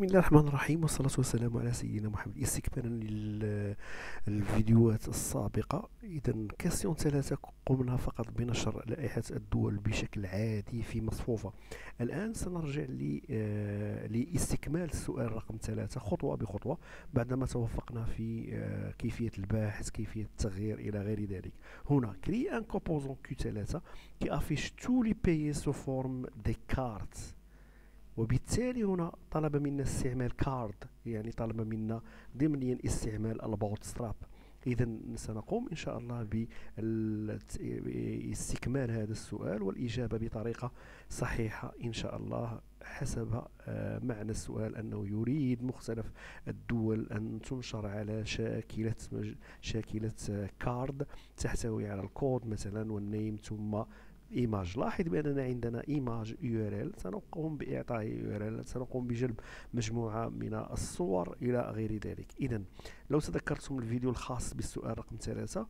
بسم الله الرحمن الرحيم والصلاة والسلام على سيدنا محمد. استكمالا للفيديوهات السابقة. إذا question ثلاثة قمنا فقط بنشر لائحة الدول بشكل عادي في مصفوفة. الآن سنرجع آه، لاستكمال السؤال رقم ثلاثة خطوة بخطوة بعدما توفقنا في آه، كيفية البحث كيفية التغيير إلى غير ذلك. هنا créer un composant Q3 qui affiche tous les pays sous forme des cartes. وبالتالي هنا طلب منا استعمال card يعني طلب منا ضمنيا استعمال ال Bootstrap. اذا سنقوم إن شاء الله باستكمال هذا السؤال والإجابة بطريقة صحيحة إن شاء الله حسب آه، معنى السؤال أنه يريد مختلف الدول أن تنشر على شاكلة شاكلة card تحتوي على الكود مثلا وال name ثم image لاحظ بأننا عندنا image URL سنقوم بإعطاء URL سنقوم بجلب مجموعة من الصور إلى غير ذلك. إذا لو تذكرتم الفيديو الخاص بالسؤال رقم ثلاثة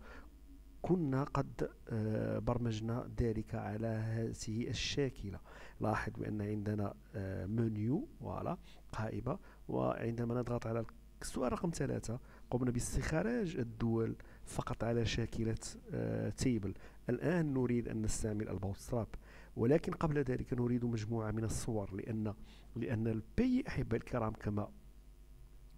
كنا قد آه، برمجنا ذلك على هذه الشاكلة. لاحظ بأن عندنا منيو آه، voilà قائمة. وعندما نضغط على السؤال رقم ثلاثة قمنا باستخراج الدول فقط على شاكلة table. آه، الآن نريد أن نستعمل ال Bootstrap ولكن قبل ذلك نريد مجموعة من الصور لأن لأن ال API أحبة الكرام كما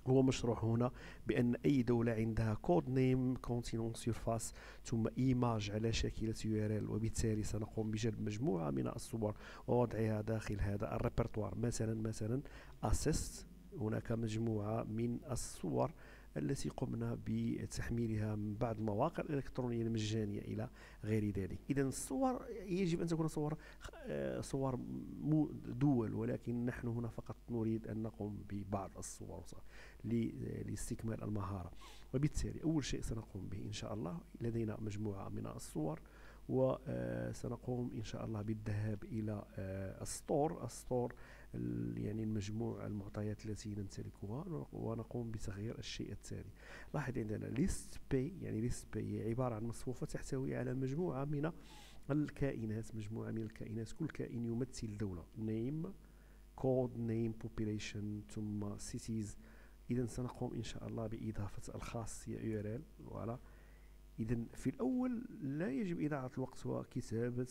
هو مشروح هنا بأن أي دولة عندها code name continent surface ثم image على شاكلة URL وبالتالي سنقوم بجلب مجموعة من الصور ووضعها داخل هذا الريبرتوار. مثلا مثلا assets هناك مجموعة من الصور التي قمنا بتحميلها من بعض المواقع الإلكترونية المجانية إلى غير ذلك. إذا الصور يجب أن تكون صور آه، صور دول ولكن نحن هنا فقط نريد أن نقوم ببعض الصور لاستكمال المهارة. وبالتالي أول شيء سنقوم به إن شاء الله. لدينا مجموعة من الصور وسنقوم إن شاء الله بالذهاب إلى آه، ال store. ال store يعني المجموع المعطيات التي نمتلكها ونقوم بتغيير الشيء التالي لاحظ عندنا liste pays يعني liste pays هي عبارة عن مصفوفة تحتوي على مجموعة من الكائنات مجموعة من الكائنات. كل كائن يمثل دولة. name code name population ثم cities. إذا سنقوم إن شاء الله بإضافة الخاصية URL voilà إذا في الأول لا يجب إضاعة الوقت وكتابة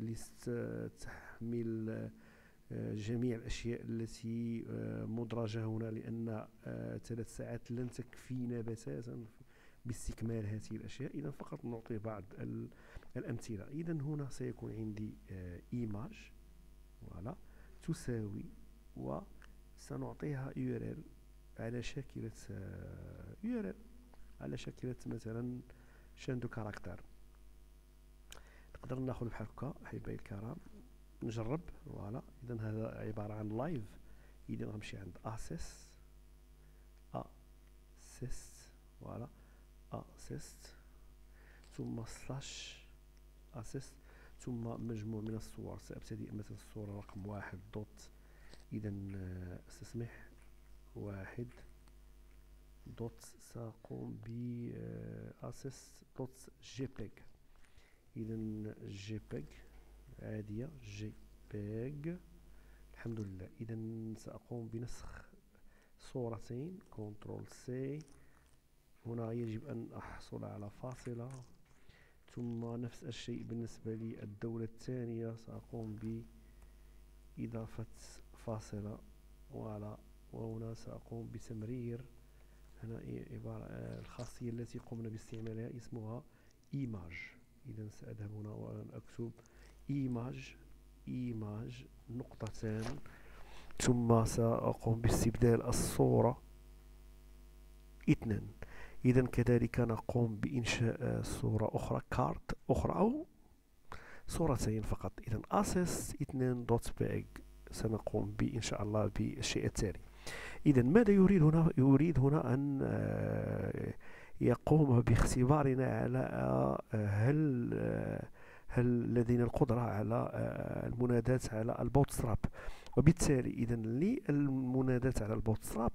ليست آه، تحميل آه، جميع الأشياء التي آه، مدرجة هنا لأن آه، ثلاث ساعات لن تكفينا بتاتا باستكمال هذه الأشياء. إذا فقط نعطي بعض الأمثلة. إذا هنا سيكون عندي إيماج فوالا تساوي وسنعطيها URL على شاكلة URL على شاكلة مثلا chaîne de caractères. نقدر ناخذ بحال هكا أحبائي الكرام. نجرب. voilà. اذا هذا عبارة عن live اذا غنمشي عند assets assets voilà. assets ثم سلاش assets ثم مجموع من الصور. سأبتدئ مثلا الصورة رقم واحد dot إذا استسمح. واحد dot سأقوم ب assets dot JPEG إذا JPEG عادية PEG الحمد لله إذا سأقوم بنسخ صورتين. control C هنا يجب أن أحصل على فاصلة. ثم نفس الشيء بالنسبة للدولة الثانية. سأقوم بإضافة فاصلة وعلى وهنا سأقوم بتمرير. هنا عبارة الخاصية التي قمنا باستعمالها. اسمها إيماج. إذا سأذهب هنا وأكتب إيماج إيماج نقطتان ثم سأقوم باستبدال الصورة. اثنان إذا كذلك نقوم بإنشاء صورة أخرى كارت أخرى أو صورتين فقط. إذا أسس اثنان dot PEG سنقوم بإن شاء الله بالشيء التالي. إذا ماذا يريد هنا؟ يريد هنا أن آه، يقوم باختبارنا على آه، هل آه، لدينا القدرة على آه، المناداة على ال Bootstrap وبالتالي إذا للمناداة على ال Bootstrap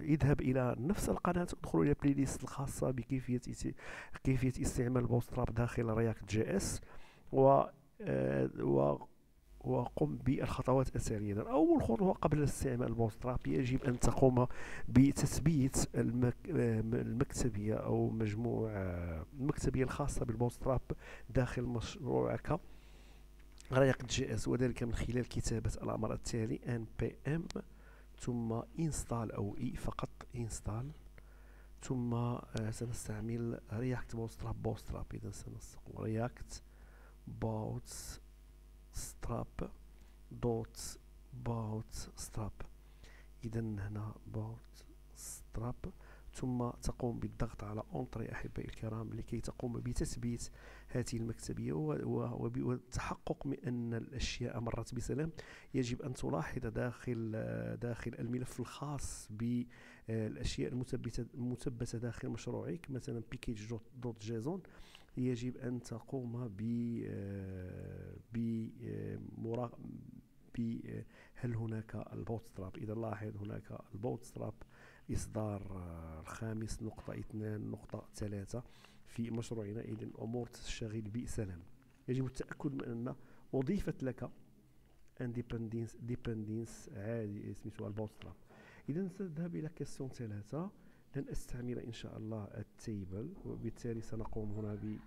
يذهب إلى نفس القناة ادخلوا إلى playlist الخاصة بكيفية كيفية استعمال ال Bootstrap داخل React JS. و, آه، و وقم بالخطوات التالية أول خطوة قبل استعمال ال Bootstrap يجب أن تقوم بتثبيت المكتبية أو مجموع المكتبية الخاصة بال Bootstrap داخل مشروعك. React JS وذلك من خلال كتابة الأمر التالي npm ثم install أو i فقط install. ثم آه، سنستعمل React Bootstrap Bootstrap إذا سنستقم React Bootstrap dot Bootstrap إذا هنا Bootstrap ثم تقوم بالضغط على entrée أحبائي الكرام لكي تقوم بتثبيت هذه المكتبيه والتحقق من ان الأشياء مرت بسلام. يجب أن تلاحظ داخل داخل الملف الخاص بالأشياء المثبتة المثبتة داخل مشروعك. مثلا JSON يجب أن تقوم ب ب هل هناك ال Bootstrap؟ إذا لاحظ هناك ال Bootstrap؟ إصدار آه، الخامس نقطة اثنان نقطة ثلاثة. في مشروعنا إذن أمور تشتغل بسلام. يجب التأكد من أن أضيفت لك en dépendances dépendances عادي سميتها ال Bootstrap إذا سنذهب إلى question ثلاثة. لن أستعمل إن شاء الله ال table وبالتالي سنقوم هنا ب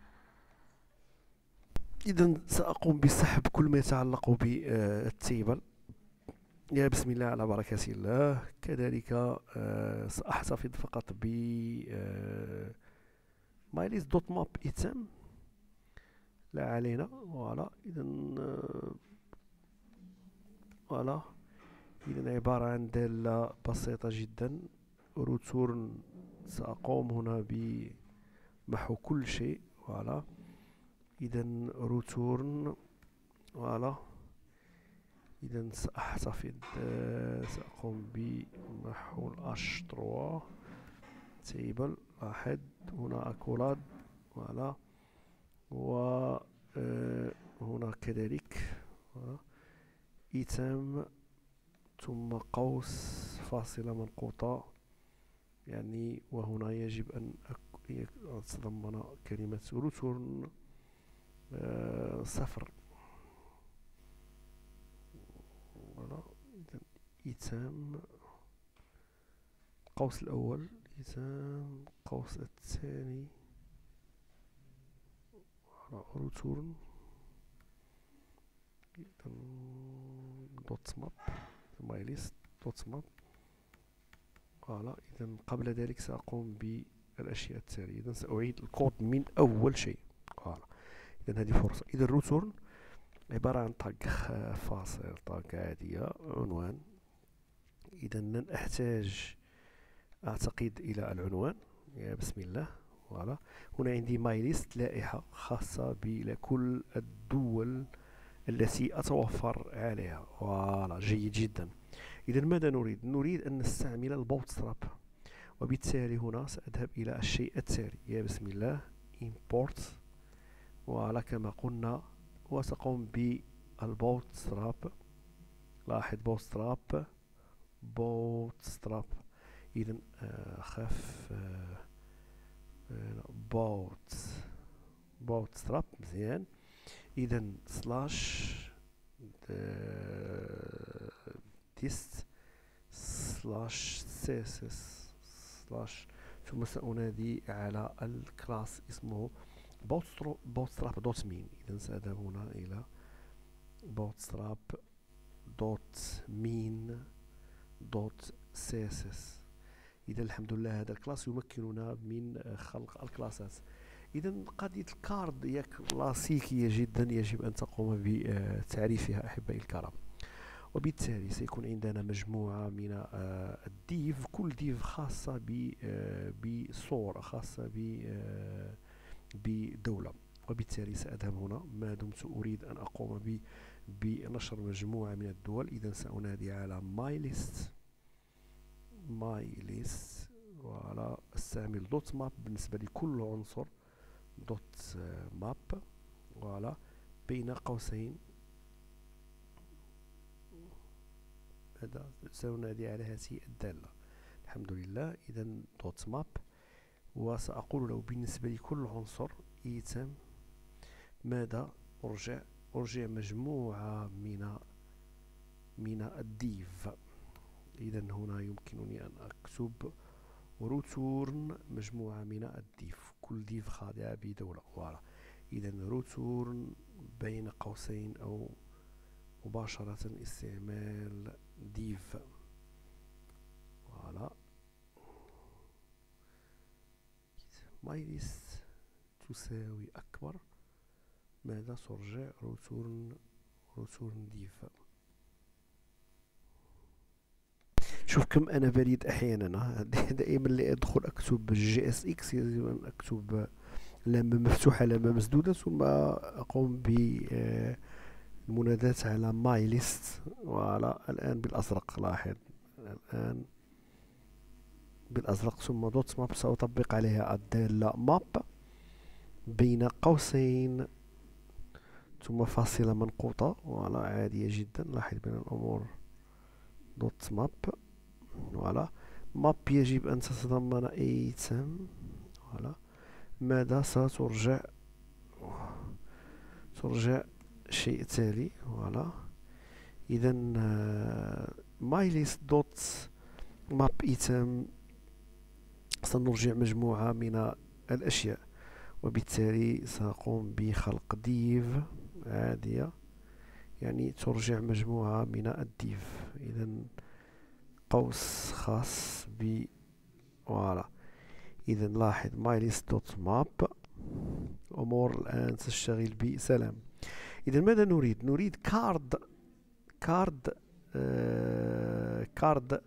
إذا سأقوم بسحب كل ما يتعلق بال table يا بسم الله على بركة الله. كذلك آه سأحتفظ فقط ب آه my list dot map item لا علينا. voilà. إذا آه voilà. إذا عبارة عن دالة بسيطة جدا. return سأقوم هنا بمحو كل شيء voilà. إذا return voilà. إذا سأحتفظ سأقوم بمحو الأش 3 table واحد هنا accolade voilà. و آه، هنا كذلك item ثم قوس فاصلة منقوطة. يعني وهنا يجب أن أتضمن كلمة return آه، صفر. voilà. إذا item القوس الأول item القوس الثاني. return إذا dot map. my list dot map. voilà إذا قبل ذلك سأقوم بالأشياء التالية. إذا سأعيد الكود من أول شيء. voilà إذا هذه فرصة. إذا return عبارة عن tag فاصل tag عادية عنوان. إذا لن أحتاج أعتقد إلى العنوان. يا بسم الله. voilà هنا عندي my list لائحة خاصة بكل الدول التي أتوفر عليها. voilà جيد جدا. إذا ماذا نريد؟ نريد أن نستعمل ال Bootstrap وبالتالي هنا سأذهب إلى الشيء التالي. يا بسم الله import. voilà كما قلنا وسأقوم بال bootstrap لاحظ bootstrap bootstrap إذا آه، خف boot. bootstrap مزيان إذا slash dist slash css slash ثم سأنادي على ال class اسمه bootstrap dot min. إذا سأذهب هنا إلى bootstrap dot min dot css إذا الحمد لله هذا ال class يمكننا من خلق الكلاسات. إذا قضية ال card هي كلاسيكية جدا يجب أن تقوم بتعريفها أحبائي الكرام. وبالتالي سيكون عندنا مجموعة من آه، ال div كل div خاصة آه، بصورة خاصة آه، بدولة. وبالتالي سأذهب هنا. ما دمت أريد أن أقوم بنشر مجموعة من الدول. إذا سأنادي على my list. My list. voilà استعمل dot map بالنسبة لكل عنصر dot map voilà بين قوسين هذا سأنادي على هذه الدالة. الحمد لله. إذا dot map وسأقول له بالنسبة لكل عنصر item ماذا أرجع أرجع مجموعة من من ال div. إذا هنا يمكنني أن أكتب return مجموعة من ال div. كل div خاصة بدولة voilà إذا روتورن بين قوسين أو مباشرة استعمال ديف. فوالا. مايليست تساوي أكبر. ماذا سرجع روتورن روتورن ديف؟ شوف كم أنا بريد أحيانا. دائما اللي أدخل أكتب جي إس إكس يجب أن أكتب لامة مفتوحة لامة مسدودة ثم أقوم ب المناداة على my list voilà الآن بالأزرق لاحظ. الآن بالأزرق ثم dot map سأطبق عليها الدالة. map بين قوسين. ثم فاصلة منقوطة voilà عادية جدا. لاحظ بين الأمور. dot map. voilà map يجب أن تتضمن item voilà ماذا سترجع؟ ترجع شيء تالي voilà. إذا my list dot map item سنرجع مجموعة من الأشياء وبالتالي سأقوم بخلق div عادية يعني ترجع مجموعة من ال div. إذا قوس خاص ب voilà. إذا لاحظ my list dot map. أمور الآن تشتغل بسلام. إذا ماذا نريد؟ نريد card card آه card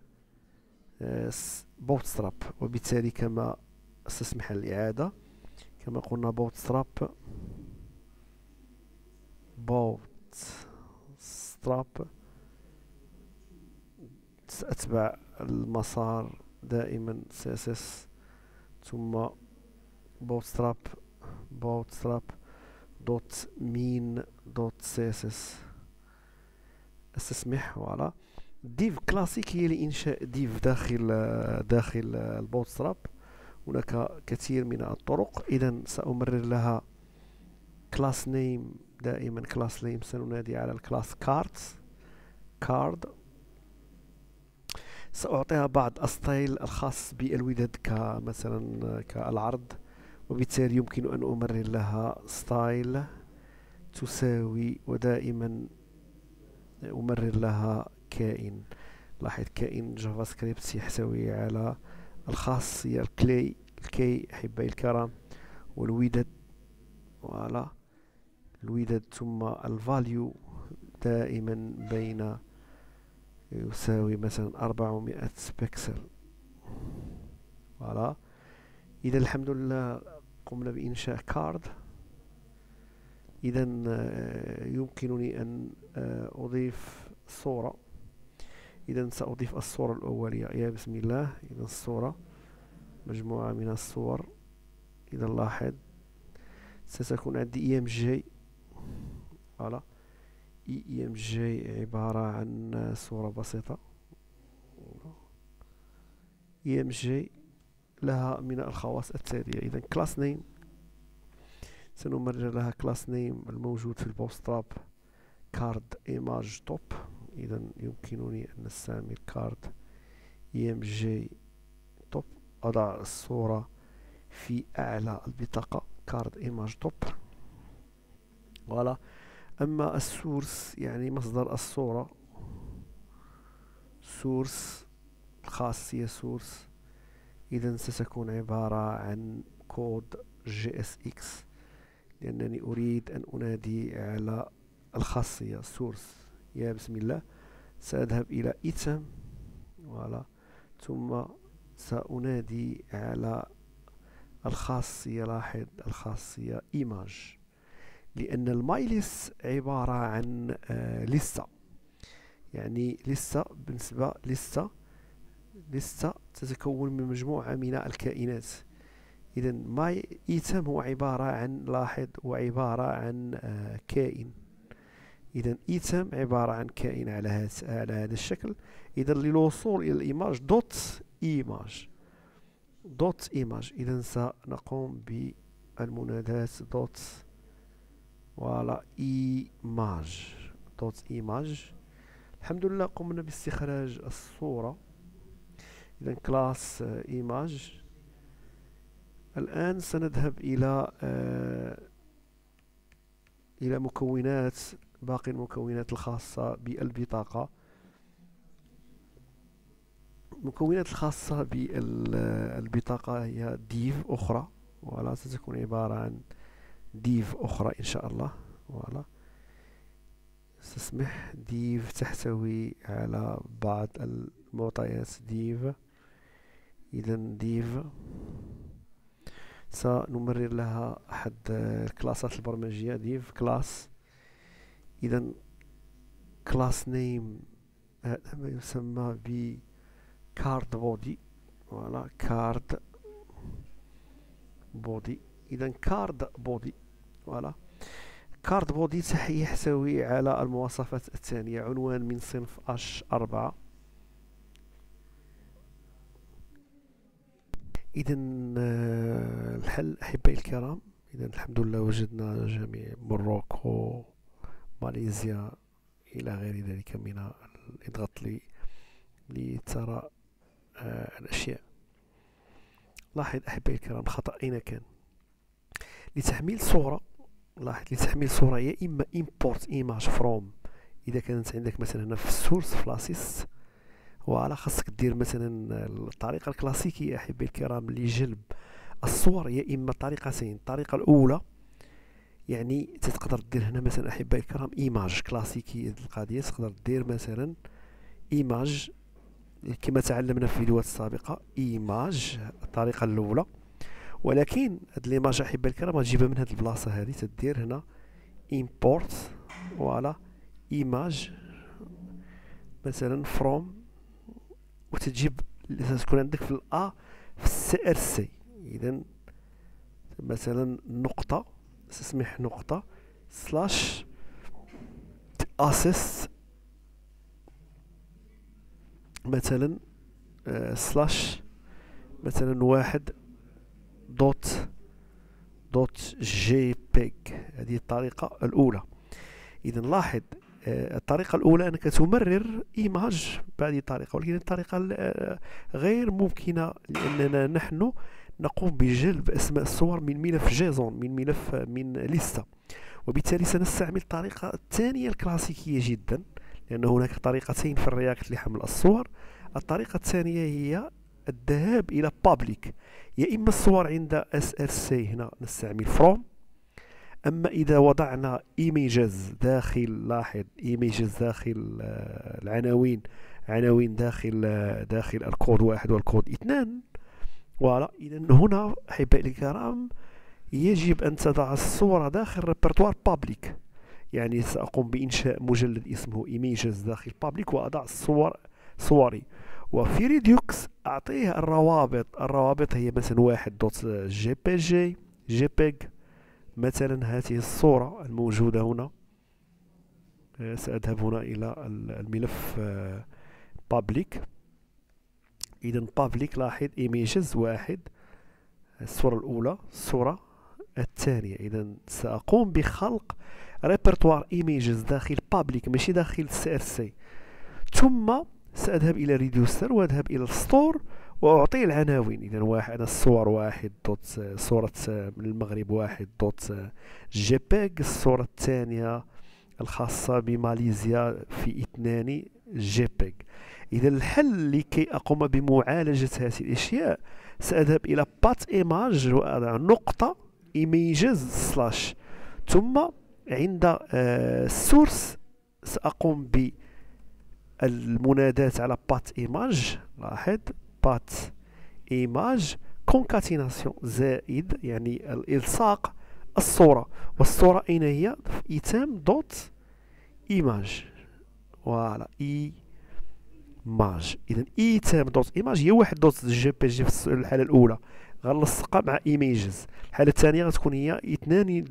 آه bootstrap وبالتالي كما استسمح الإعادة كما قلنا bootstrap bootstrap سأتبع المسار دائما CSS ثم bootstrap bootstrap. dot min dot CSS استسمح voilà. div كلاسيكية لإنشاء div داخل داخل ال bootstrap هناك كثير من الطرق. إذا سأمرر لها className دائما className سننادي على ال class cards card سأعطيها بعض ال style الخاص بال width كمثلا كالعرض. وبالتالي يمكن أن أمرر لها style تساوي ودائما أمرر لها كائن. لاحظ كائن JavaScript يحتوي على الخاصية الكلي الكي أحبائي الكرام وال width voilà ال width ثم ال value دائما بين يساوي مثلا أربعمائة pixel voilà إذا الحمد لله قمنا بإنشاء card. إذا آه، يمكنني أن آه، أضيف صورة. إذا سأضيف الصورة الأولية. يا بسم الله. إذا الصورة. مجموعة من الصور. إذا لاحظ. ستكون عندي img voilà img عبارة عن صورة بسيطة. img لها من الخواص التالية. إذا className سنمرر لها className الموجود في ال bootstrap card image top إذا يمكنني نستعمل card IMG top أضع الصورة في أعلى البطاقة card image top voilà. أما ال source يعني مصدر الصورة. سورس خاصية source إذا ستكون عبارة عن كود JSX لأنني أريد أن أنادي على الخاصية source يا بسم الله. سأذهب إلى item voilà ثم سأنادي على الخاصية لاحظ الخاصية image لأن ال my list عبارة عن آه لستة. يعني لستة بالنسبة لستة لستة تتكون من مجموعة من الكائنات. إذا my item هو عبارة عن لاحظ هو عبارة عن آه كائن. إذا item عبارة عن كائن على هذا على هذا الشكل. إذا للوصول إلى ال image dot image. dot image. إذا سنقوم بالمنادات. dot voilà image. dot image. الحمد لله قمنا باستخراج الصورة. إذا class image. الآن سنذهب إلى آه، إلى مكونات باقي المكونات الخاصة بالبطاقة. المكونات الخاصة بالبطاقة هي div أخرى. voilà ستكون عبارة عن div أخرى إن شاء الله. voilà. تسمح div تحتوي على بعض المعطيات div اذا div سنمرر لها أحد الكلاسات البرمجية div class. إذا className هذا ما يسمى ب card body voilà card body إذا card body voilà card body يحتوي على المواصفات التالية عنوان من صنف H 4 اذا آه، الحل أحبائي الكرام اذا الحمد لله وجدنا جميع موروكو ماليزيا إلى غير ذلك من الإضغط لي لترى آه، الأشياء. لاحظ أحبائي الكرام الخطا أين كان؟ لتحميل صورة لاحظ لتحميل صورة يا إما import image from إذا كانت عندك مثلا هنا في السورس فلاسيس voilà خاصك دير مثلا الطريقة الكلاسيكية أحبائي الكرام لجلب الصور يا إما طريقتين الطريقة الأولى يعني تقدر دير هنا مثلا أحبائي الكرام image كلاسيكي القضية تقدر دير مثلا image كما تعلمنا في الفيديوهات السابقة image الطريقة الأولى. ولكن هاد l'image أحبائي الكرام غتجيبها من هاد البلاصة هادي تدير هنا import voilà image مثلا from وتجيب تكون عندك في الأ في ال SRC إذا مثلا نقطة تسمح نقطة slash assets مثلا slash مثلا واحد dot dot JPG هذه الطريقة الأولى. إذا لاحظ آه، الطريقة الأولى أنك تمرر image بهذه الطريقة ولكن الطريقة آه، غير ممكنة لأننا نحن نقوم بجلب أسماء الصور من ملف JSON من ملف من لستة وبالتالي سنستعمل الطريقة الثانية الكلاسيكية جدا لأن هناك طريقتين في ال React لحمل الصور. الطريقة الثانية هي الذهاب إلى public. يا إما الصور عند SRC هنا نستعمل from أما إذا وضعنا images داخل لاحظ images داخل آه، العناوين عناوين داخل آه، داخل الكود واحد والكود اثنان voilà. إذا هنا أحبائي الكرام يجب أن تضع الصورة داخل répertoire public يعني سأقوم بإنشاء مجلد اسمه images داخل public وأضع الصور صوري. وفي Redux أعطيه الروابط الروابط هي مثلا واحد dot JPG JPG مثلا هذه الصورة الموجودة هنا آه، سأذهب هنا إلى الملف public. إذا public لاحظ images واحد الصورة الأولى الصورة الثانية. إذا سأقوم بخلق répertoire images داخل public ماشي داخل SRC ثم سأذهب إلى reducer وأذهب إلى ال store وأعطيه العناوين. إذا واحد الصور واحد dot صورة من المغرب واحد dot JPG الصورة الثانية الخاصة بماليزيا في إثنان JPG إذا الحل لكي أقوم بمعالجة هذه الأشياء سأذهب إلى path image وأضع نقطة images slash. ثم عند ال source آه، سأقوم بالمناداة على path image. لاحظ. path image concaténation زائد يعني الإلصاق الصورة. والصورة أين هي؟ في item dot image. voilà image اذا item dot image هي واحد dot JPG في الحالة الأولى. غنلصقها مع images الحالة الثانية غتكون هي اثنان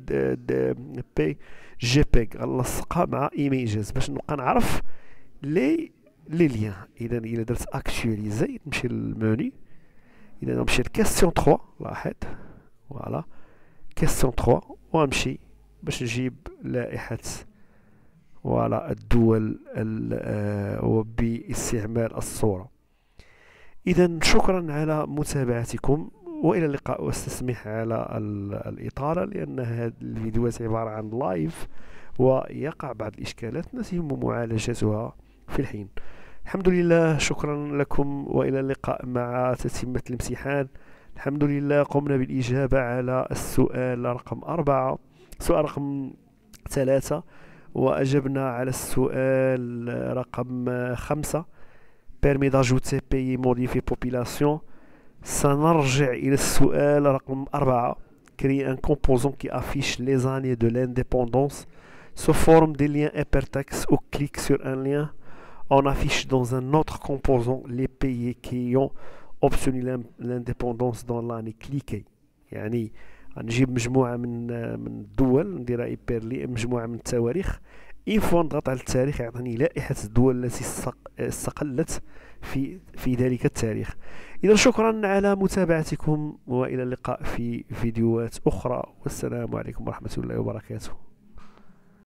JPG. غنلصقها مع images باش نبقى نعرف لي لي ليان اذا الا درت actualiser نمشي للموني اذا نمشي ل question 3 لاحظ voilà question 3 ونمشي باش نجيب لائحه ولا الدول آه، باستعمال الصورة إذا شكرا على متابعتكم وإلى اللقاء واستسمح على الإطالة لأن هذه الفيديوهات عبارة عن لايف ويقع بعض الإشكالات. نتم معالجتها في الحين. الحمد لله شكرا لكم وإلى اللقاء مع تتمه الامتحان. الحمد لله قمنا بالإجابة على السؤال رقم أربعة. سؤال رقم ثلاثة وأجبنا على السؤال رقم خمسة. Permet d'ajouter pays modifier population. سنرجع إلى السؤال رقم أربعة. Créer un composant qui affiche les années de l'indépendance. Sous forme de liens hypertextes ou clique sur un lien. On affiche dans un autre composant les pays qui ont obtenu l'indépendance dans l'année cliquée. يعني نجيب مجموعة من من الدول نديرها ايبر مجموعة من التواريخ. إن فوا نضغط على التاريخ يعطيني لائحة الدول التي استقلت في في ذلك التاريخ. إذا شكرا على متابعتكم وإلى اللقاء في فيديوهات أخرى. والسلام عليكم ورحمة الله وبركاته.